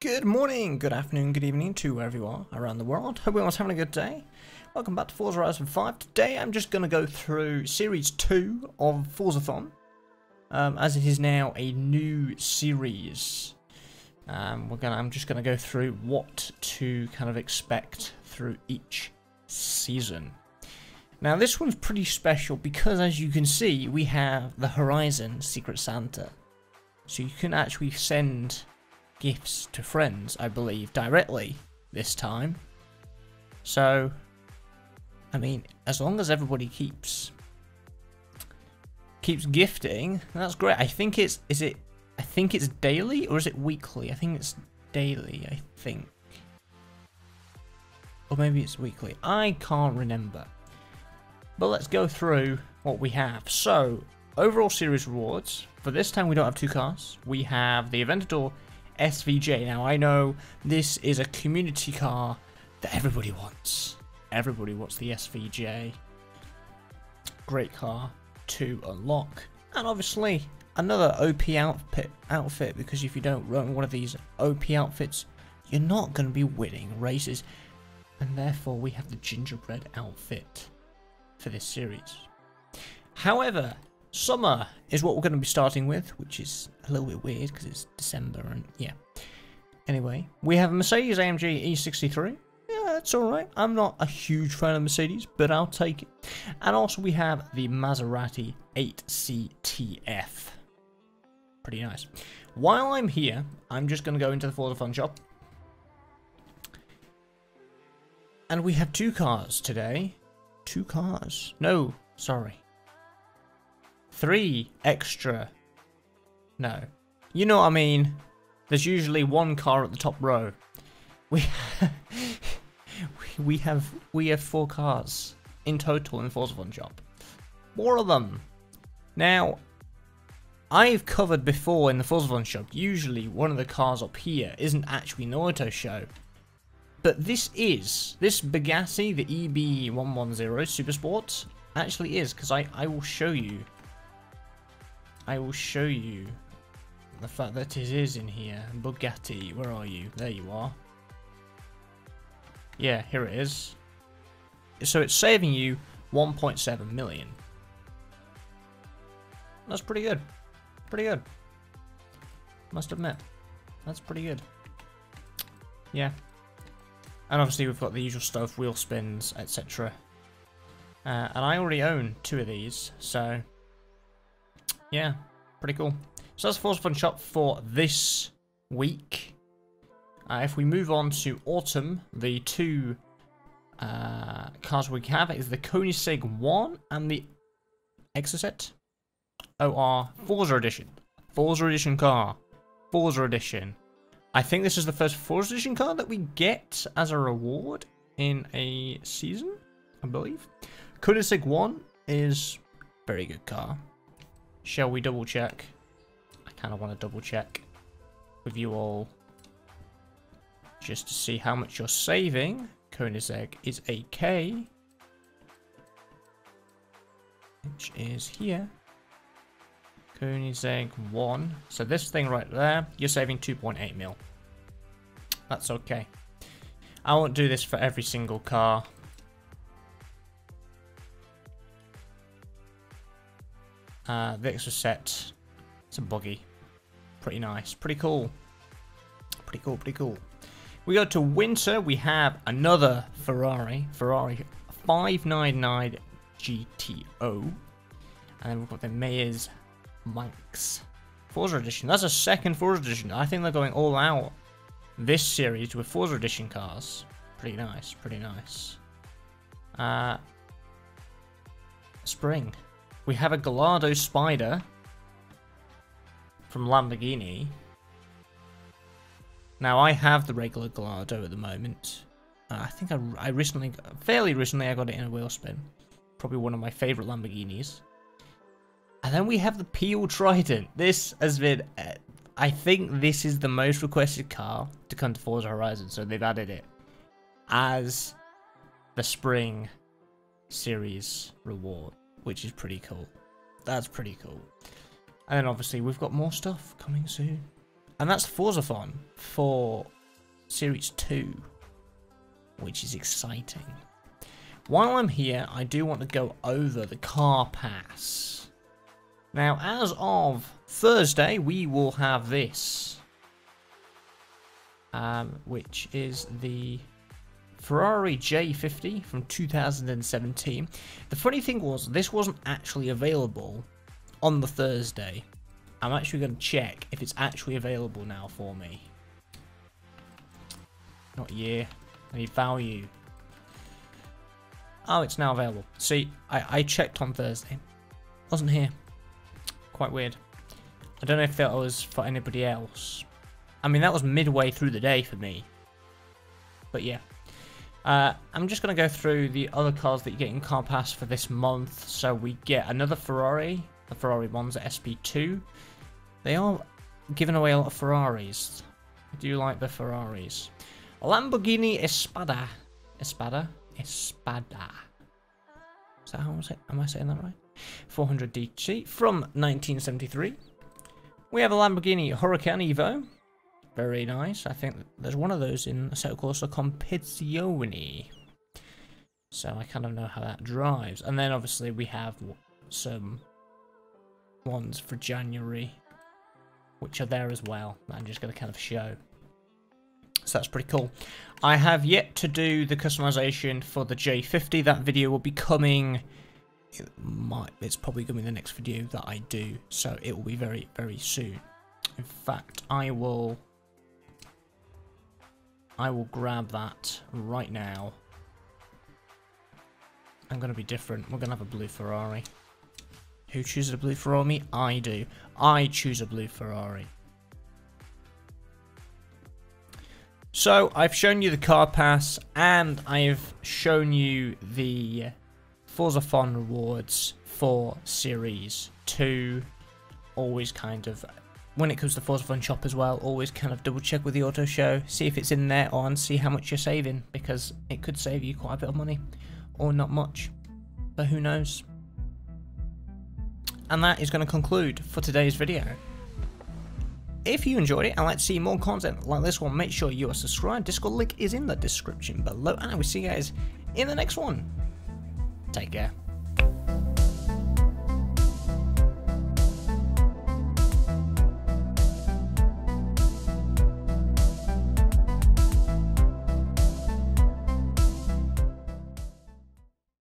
Good morning, good afternoon, good evening to wherever you are around the world. Hope everyone's having a good day. Welcome back to Forza Horizon 5. Today I'm just going to go through Series 2 of Forzathon, um, as it is now a new series. Um, we're gonna, I'm just going to go through what to kind of expect through each season. Now this one's pretty special because as you can see we have the Horizon Secret Santa. So you can actually send gifts to friends, I believe, directly this time. So, I mean, as long as everybody keeps keeps gifting, that's great. I think it's is it I think it's daily or is it weekly? I think it's daily, I think. Or maybe it's weekly. I can't remember. But let's go through what we have. So, overall series rewards. For this time we don't have two cars. We have the Aventador SVJ. Now I know this is a community car that everybody wants. Everybody wants the SVJ. Great car to unlock. And obviously another OP outfit outfit because if you don't run one of these OP outfits, you're not going to be winning races. And therefore we have the gingerbread outfit for this series. However, summer is what we're going to be starting with, which is a little bit weird because it's December and yeah. Anyway, we have a Mercedes AMG E63. Yeah, that's alright. I'm not a huge fan of Mercedes, but I'll take it. And also we have the Maserati 8CTF. Pretty nice. While I'm here, I'm just going to go into the Forzathon shop. And we have two cars today. Two cars. No, sorry. Three extra. No. You know what I mean. There's usually one car at the top row. We we have we have four cars in total in Forzathon shop. More of them. Now, I've covered before in the Forzathon shop, usually one of the cars up here isn't actually an auto show. But this is, this Bugatti, the EB110 Super Sport, actually is, because I, I will show you, I will show you the fact that it is in here. Bugatti, where are you? There you are. Yeah, here it is. So it's saving you 1.7 million. That's pretty good. Pretty good. Must admit. That's pretty good. Yeah, and obviously we've got the usual stuff, wheel spins, etc. Uh, and I already own two of these, so yeah, pretty cool. So that's Forzathon Shop for this week. Uh, if we move on to autumn, the two uh, cars we have is the Koenigsegg 1 and the Exocet OR Forza Edition. Forza Edition car. Forza Edition. I think this is the first Forza Edition car that we get as a reward in a season, I believe. Koenigsegg 1 is very good car. Shall we double check? I kind of want to double check with you all just to see how much you're saving. Koenigsegg is a K, which is here. Koenigsegg 1. So this thing right there, you're saving 2.8 mil. That's okay. I won't do this for every single car. Uh, the Exocet, it's a buggy. Pretty nice, pretty cool. Pretty cool, pretty cool. We go to winter, we have another Ferrari, Ferrari 599 GTO. And we've got the Meyers Manx. Forza Edition. That's a second Forza Edition. I think they're going all out this series with Forza Edition cars. Pretty nice, pretty nice. Uh, spring. We have a Gallardo Spider from Lamborghini. Now, I have the regular Gallardo at the moment. Uh, I think I, I recently, fairly recently, I got it in a wheel spin. Probably one of my favourite Lamborghinis. And then we have the Peel Trident. This has been, uh, I think this is the most requested car to come to Forza Horizon, so they've added it as the spring series reward, which is pretty cool. That's pretty cool. And then obviously we've got more stuff coming soon. And that's Forzathon for Series 2, which is exciting. While I'm here, I do want to go over the car pass. Now, as of Thursday, we will have this, um, which is the Ferrari J50 from 2017. The funny thing was, this wasn't actually available on the Thursday. I'm actually going to check if it's actually available now for me. Not year. I need value. Oh, it's now available. See, I, I checked on Thursday. Wasn't here. Quite weird. I don't know if that was for anybody else. I mean, that was midway through the day for me. But yeah. Uh, I'm just going to go through the other cars that you get in Car Pass for this month. So we get another Ferrari. The Ferrari Monza SP2. They are giving away a lot of Ferraris. I do like the Ferraris. A Lamborghini Espada. Espada? Espada. Is that how I say? Am I saying that right? 400 DC from 1973. We have a Lamborghini Huracan Evo. Very nice. I think there's one of those in Assetto Corsa Competizione. So I kind of know how that drives. And then obviously we have some ones for January, which are there as well. I'm just going to kind of show. So that's pretty cool. I have yet to do the customization for the J50. That video will be coming. It might, it's probably going to be the next video that I do. So it will be very, very soon. In fact, I will... I will grab that right now. I'm going to be different. We're going to have a blue Ferrari. Who chooses a blue Ferrari? I do. I choose a blue Ferrari. So, I've shown you the car pass, and I've shown you the Forzathon rewards for Series 2. Always kind of, when it comes to Forzathon shop as well, always kind of double check with the auto show, see if it's in there on, see how much you're saving, because it could save you quite a bit of money, or not much, but who knows. And that is going to conclude for today's video. If you enjoyed it and like to see more content like this one, make sure you are subscribed. Discord link is in the description below. And I will see you guys in the next one. Take care.